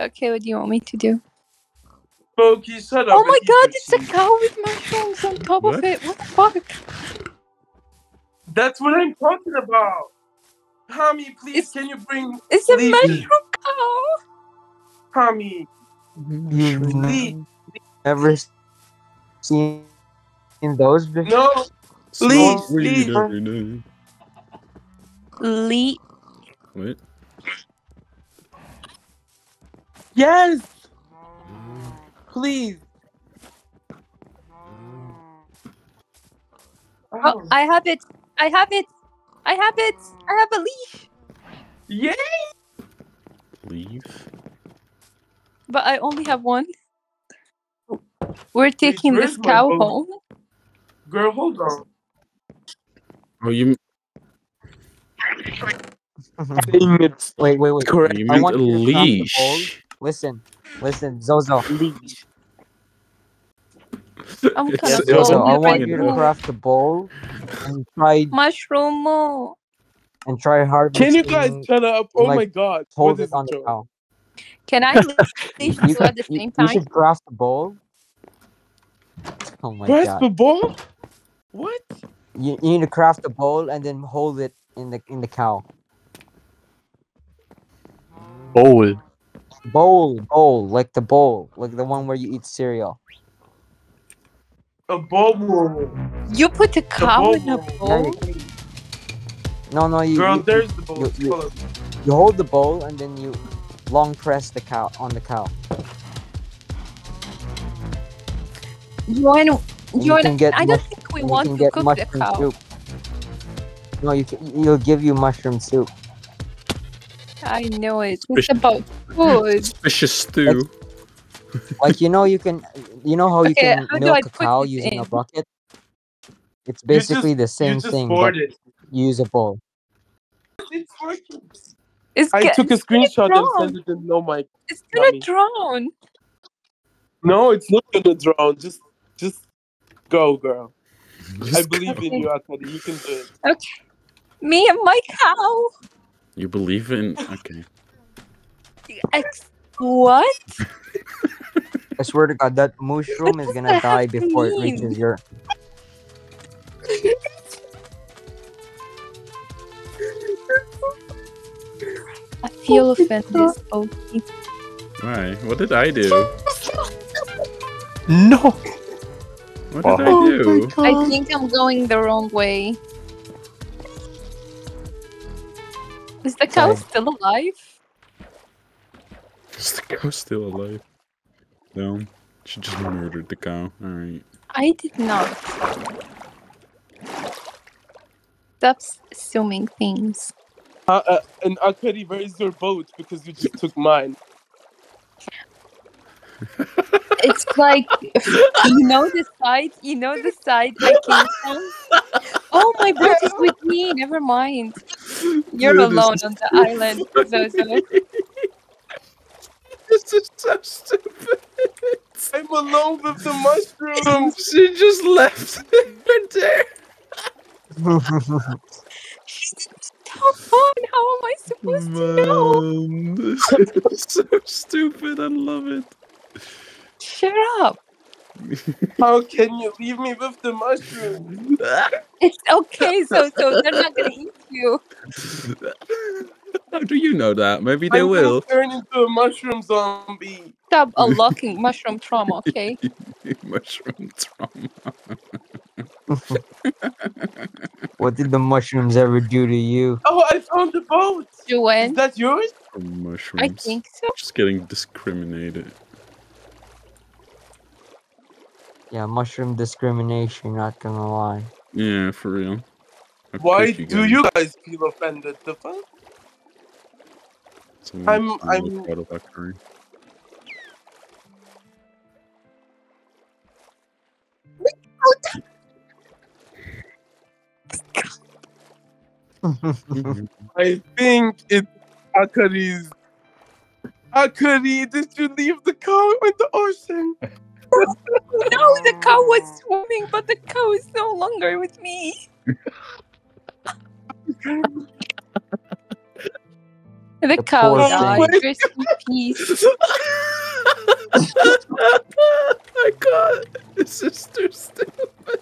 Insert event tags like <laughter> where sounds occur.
Okay, what do you want me to do? Smokey, shut up. Oh my god, your it's a cow with mushrooms on top of it. What the fuck? That's what I'm talking about. Tommy, please, It's- can you bring It's a Please. mushroom cow. Tommy? You've Please. never seen those before? No, Please, Smoke weed please. every day. Lee. What? Yes, please. Oh, oh, I have it. I have it. I have it. I have a leash. yeah. Leave? But I only have one. We're taking where's this cow boat? home. Girl, hold on. Oh, you, <laughs> Wait, wait, wait. Correct. you I meant want a you to grab the bowl. leash. Listen, listen, Zozo. Leash. I'm It's- gonna it's go Zozo, I right want you to craft a bowl and try Mushroom. mo. and try harvesting. Can you guys shut up? Oh like, my god. hold What it is on the cow? Can I <laughs> leash You, at the you- same you time? should craft a bowl. Oh my Grasp god! Craft a bowl? What? You, you need to craft a bowl and then hold it in the in the cow. Bowl. Bowl, bowl, like the bowl, like the one where you eat cereal. A bowl. You put a cow in a bowl. bowl? Yeah, you- No, no, you Girl, you, there's the bowl. you- you- Hold you hold the bowl and then you long press the cow on the cow. You want to? And You you want can get I don't mush- think we want to cook the cow. soup. No, you can. You'll give you mushroom soup. I know it. It's Fish- about food. <laughs> Suspicious stew. Like you know, you can. You know how you Okay, can how milk a cow this using a bucket. It's You basically the same thing, but poured it. use a bowl. It's working. It's, I get- took a screenshot and drown. sent it in no mic. It's gonna Yummy. drown. No, it's not gonna drown. Just, just go, girl. I believe go. in you, Akari. You can do it. Okay. Me and my cow. You believe in. Okay. Ex- what? I swear to God, that mushroom is gonna die have to before it reaches your. I feel offended. Okay. Why? What did I do? No. What did I Oh do? I think I'm going the wrong way. Is the cow Okay. still alive? Is the cow still alive? No. She just murdered the cow. Alright. I did not. Stop assuming things. Uh, uh, and Akari, where is your boat? Because you just took mine. <laughs> It's like you know the side, you know the side I came from. <laughs> Oh, my boat is with me. Never mind. You're Dude, alone on the so island, funny. Zozo. <laughs> This is so stupid. I'm alone with the mushrooms. <laughs> She just left <laughs> it there. Come on, how am I supposed to know? This is so stupid. I love it. Shut up. <laughs> How can you leave me with the mushrooms? <laughs> It's okay, so so They're not gonna eat you. How do you know that? Maybe they I'm will. turn into a mushroom zombie. Stop unlocking mushroom trauma, okay? <laughs> Mushroom trauma. what did the mushrooms ever do to you? Oh, I found the boat. Is Joanne, that yours? Mushrooms. I think so. Just getting discriminated. Yeah, mushroom discrimination. Not gonna lie. Yeah, for real. How Why could do guys? you guys feel offended? The fuck? I'm- I'm- look out of that curry. I think it's Akari's. Akari, did you leave the car in the ocean? <laughs> <laughs> No, the cow was swimming, but the cow is no longer with me. <laughs> The, The cow poor died. thing. Rest in peace. <laughs> I got his sister stupid.